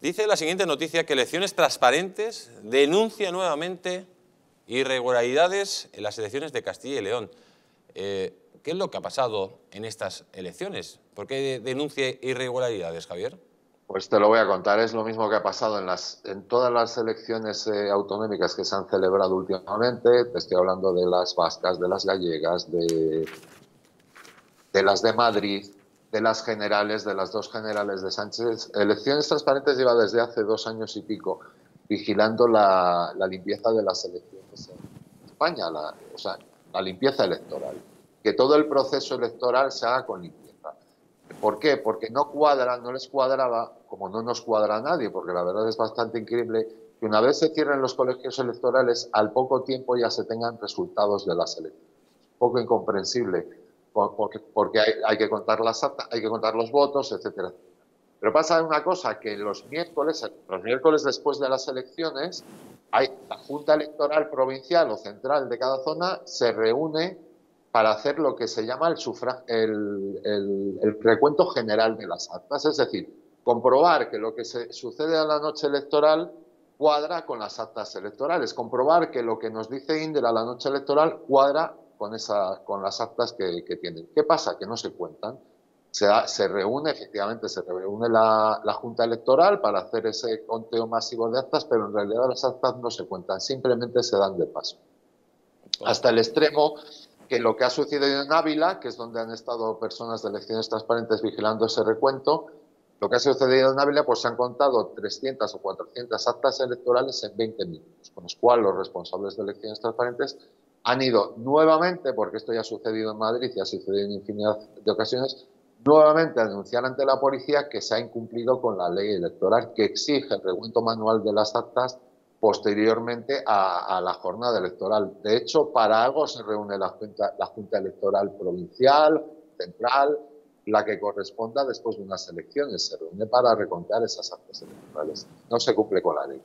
Dice la siguiente noticia que elecciones transparentes denuncia nuevamente irregularidades en las elecciones de Castilla y León. Eh, ¿Qué es lo que ha pasado en estas elecciones? ¿Por qué denuncia irregularidades, Javier? Pues te lo voy a contar. Es lo mismo que ha pasado en, las, en todas las elecciones eh, autonómicas que se han celebrado últimamente. Te estoy hablando de las vascas, de las gallegas, de, de las de Madrid, de las generales, de las dos generales de Sánchez. Elecciones Transparentes lleva desde hace dos años y pico vigilando la, limpieza de las elecciones en España, la, o sea, la limpieza electoral. Que todo el proceso electoral se haga con limpieza. ¿Por qué? Porque no cuadra, no les cuadraba, como no nos cuadra a nadie, porque la verdad es bastante increíble que una vez se cierren los colegios electorales, al poco tiempo ya se tengan resultados de las elecciones. Poco incomprensible porque, hay, que contar las hay que contar los votos, etcétera. Pero pasa una cosa, que los miércoles, los miércoles después de las elecciones, hay, la Junta Electoral Provincial o Central de cada zona se reúne para hacer lo que se llama el, recuento general de las actas, es decir, comprobar que lo que se sucede a la noche electoral cuadra con las actas electorales, comprobar que lo que nos dice Indra a la noche electoral cuadra con, esa, con las actas que, tienen. ¿Qué pasa? Que no se cuentan. Se, se reúne, efectivamente, se reúne la, Junta Electoral para hacer ese conteo masivo de actas, pero en realidad las actas no se cuentan, simplemente se dan de paso. Hasta el extremo que lo que ha sucedido en Ávila, que es donde han estado personas de elecciones transparentes vigilando ese recuento, lo que ha sucedido en Ávila, pues se han contado 300 o 400 actas electorales en 20 minutos, con lo cual los responsables de elecciones transparentes han ido nuevamente, porque esto ya ha sucedido en Madrid y ha sucedido en infinidad de ocasiones, nuevamente a denunciar ante la policía que se ha incumplido con la ley electoral que exige el recuento manual de las actas posteriormente a, la jornada electoral. De hecho, para algo se reúne la Junta, la junta Electoral Provincial, Central, la que corresponda después de unas elecciones. Se reúne para recontar esas actas electorales. No se cumple con la ley.